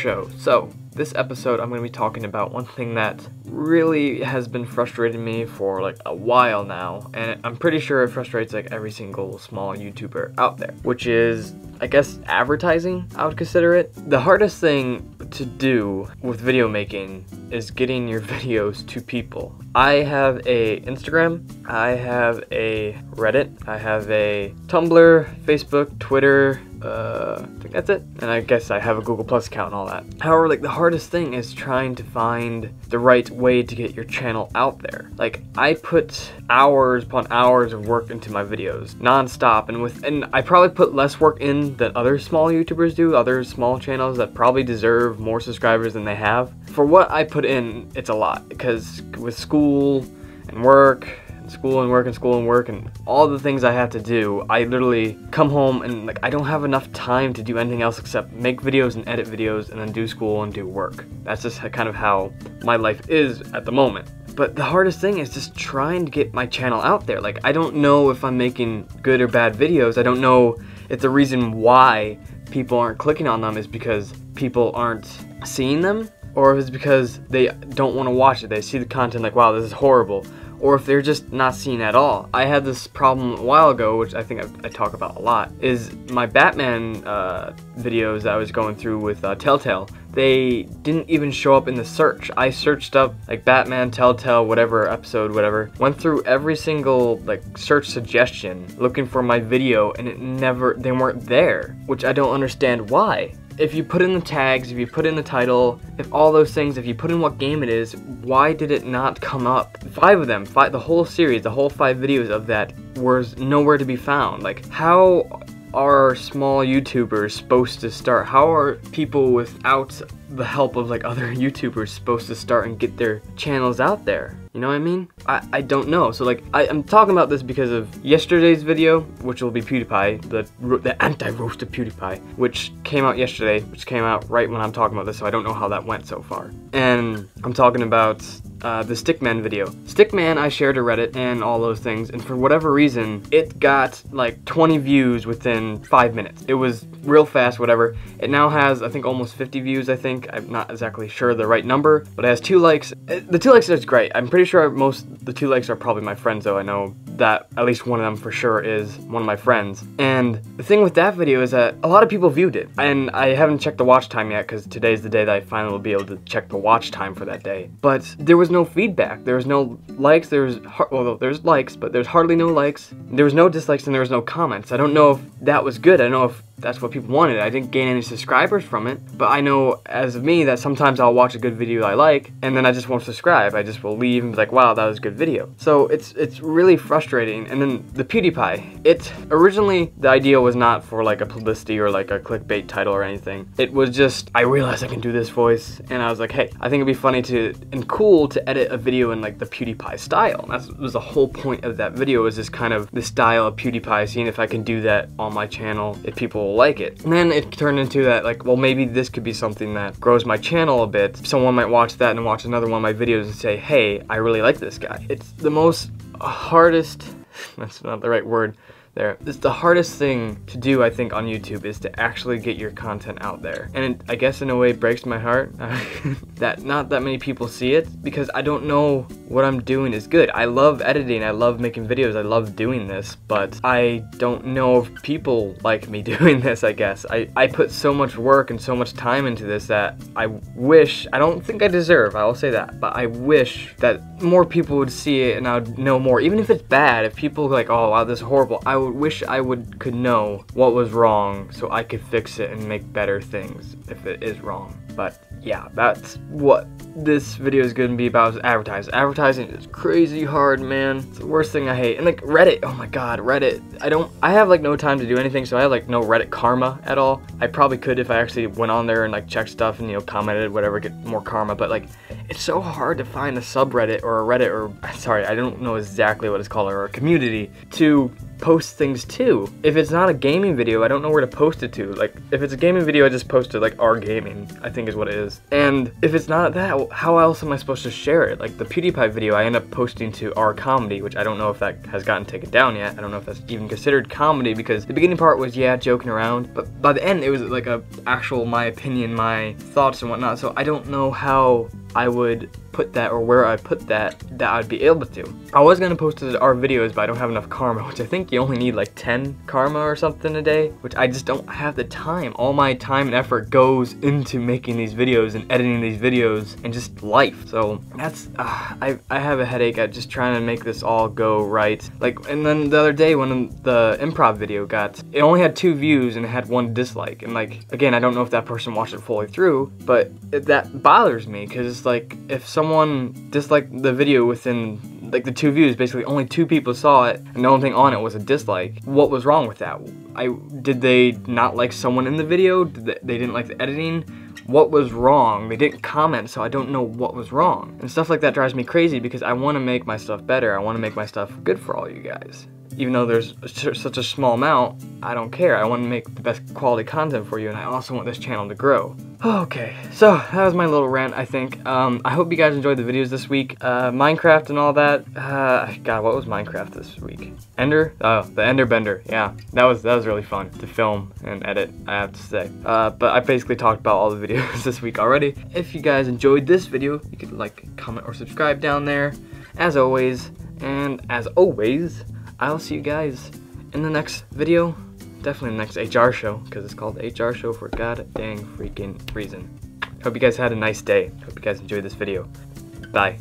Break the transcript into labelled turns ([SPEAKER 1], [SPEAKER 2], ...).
[SPEAKER 1] show. So, this episode I'm going to be talking about one thing that really has been frustrating me for like a while now, and I'm pretty sure it frustrates like every single small YouTuber out there, which is, I guess, advertising, I would consider it. The hardest thing to do with video making is getting your videos to people. I have a Instagram, I have a Reddit, I have a Tumblr, Facebook, Twitter, uh, I think that's it. And I guess I have a Google Plus account and all that. However, like the hardest thing is trying to find the right way to get your channel out there. Like I put hours upon hours of work into my videos, non-stop, and with and I probably put less work in than other small YouTubers do, other small channels that probably deserve more subscribers than they have. For what I put in, it's a lot because with school and work school and work and school and work and all the things I have to do, I literally come home and like I don't have enough time to do anything else except make videos and edit videos and then do school and do work. That's just kind of how my life is at the moment. But the hardest thing is just trying to get my channel out there. Like I don't know if I'm making good or bad videos. I don't know if the reason why people aren't clicking on them is because people aren't seeing them or if it's because they don't want to watch it. They see the content like, wow, this is horrible or if they're just not seen at all. I had this problem a while ago, which I think I, I talk about a lot, is my Batman uh, videos I was going through with uh, Telltale, they didn't even show up in the search. I searched up like Batman, Telltale, whatever episode, whatever, went through every single like search suggestion looking for my video and it never, they weren't there, which I don't understand why if you put in the tags, if you put in the title, if all those things, if you put in what game it is, why did it not come up? Five of them, five, the whole series, the whole five videos of that was nowhere to be found. Like, how are small YouTubers supposed to start? How are people without the help of like other YouTubers supposed to start and get their channels out there? You know what I mean? I, I don't know. So like, I, am talking about this because of yesterday's video, which will be PewDiePie, the, the anti-roast of PewDiePie, which came out yesterday, which came out right when I'm talking about this, so I don't know how that went so far. And I'm talking about uh, the Stickman video. Stickman, I shared to Reddit and all those things, and for whatever reason, it got like 20 views within five minutes. It was real fast, whatever. It now has, I think, almost 50 views, I think. I'm not exactly sure the right number, but it has two likes. Uh, the two likes is great. I'm pretty sure most, the two likes are probably my friends, though. I know that at least one of them for sure is one of my friends. And the thing with that video is that a lot of people viewed it, and I haven't checked the watch time yet, because today's the day that I finally will be able to check the watch time for that day. But there was no feedback. There was no likes, there was, well, there's likes, but there's hardly no likes. There was no dislikes, and there was no comments. I don't know if that was good. I don't know if that's what people wanted. I didn't gain any subscribers from it, but I know as of me that sometimes I'll watch a good video I like and then I just won't subscribe. I just will leave and be like, wow, that was a good video. So it's it's really frustrating. And then the PewDiePie, it originally the idea was not for like a publicity or like a clickbait title or anything. It was just I realized I can do this voice and I was like, hey, I think it'd be funny to and cool to edit a video in like the PewDiePie style. That was the whole point of that video was this kind of the style of PewDiePie, seeing if I can do that on my channel if people will like it. And then it turned into that like, well, maybe this could be something that grows my channel a bit. Someone might watch that and watch another one of my videos and say, hey, I really like this guy. It's the most hardest, that's not the right word, there. It's the hardest thing to do, I think, on YouTube is to actually get your content out there. And it, I guess in a way breaks my heart that not that many people see it because I don't know what I'm doing is good. I love editing, I love making videos, I love doing this, but I don't know if people like me doing this, I guess. I, I put so much work and so much time into this that I wish, I don't think I deserve, I will say that, but I wish that more people would see it and I would know more. Even if it's bad, if people like, oh wow, this is horrible, I wish I would could know what was wrong so I could fix it and make better things if it is wrong. But yeah, that's what this video is going to be about is advertising. Advertising is crazy hard, man. It's the worst thing I hate. And like Reddit, oh my god, Reddit. I don't, I have like no time to do anything, so I have like no Reddit karma at all. I probably could if I actually went on there and like checked stuff and you know commented, whatever, get more karma. But like, it's so hard to find a subreddit or a Reddit or, sorry, I don't know exactly what it's called, or a community to post things too. If it's not a gaming video, I don't know where to post it to. Like, if it's a gaming video, I just post it like our gaming, I think is what it is. And if it's not that, how else am I supposed to share it? Like the PewDiePie video, I end up posting to our comedy, which I don't know if that has gotten taken down yet. I don't know if that's even considered comedy because the beginning part was, yeah, joking around. But by the end, it was like a actual my opinion, my thoughts and whatnot. So I don't know how I would put that or where I put that that I'd be able to. I was gonna post our videos but I don't have enough karma which I think you only need like 10 karma or something a day which I just don't have the time. All my time and effort goes into making these videos and editing these videos and just life. So that's uh, I, I have a headache at just trying to make this all go right. Like and then the other day when the improv video got it only had two views and it had one dislike and like again I don't know if that person watched it fully through but it, that bothers me because like if someone disliked the video within like the two views, basically only two people saw it, and the only thing on it was a dislike. What was wrong with that? I did they not like someone in the video? Did they, they didn't like the editing? What was wrong? They didn't comment, so I don't know what was wrong. And stuff like that drives me crazy because I want to make my stuff better. I want to make my stuff good for all you guys even though there's such a small amount, I don't care. I want to make the best quality content for you, and I also want this channel to grow. Okay, so that was my little rant, I think. Um, I hope you guys enjoyed the videos this week. Uh, Minecraft and all that. Uh, God, what was Minecraft this week? Ender? Oh, the Ender Bender. Yeah, that was that was really fun to film and edit, I have to say. Uh, but I basically talked about all the videos this week already. If you guys enjoyed this video, you could like, comment, or subscribe down there. As always, and as always, I'll see you guys in the next video. Definitely the next HR show, because it's called HR show for god dang freaking reason. Hope you guys had a nice day. Hope you guys enjoyed this video. Bye.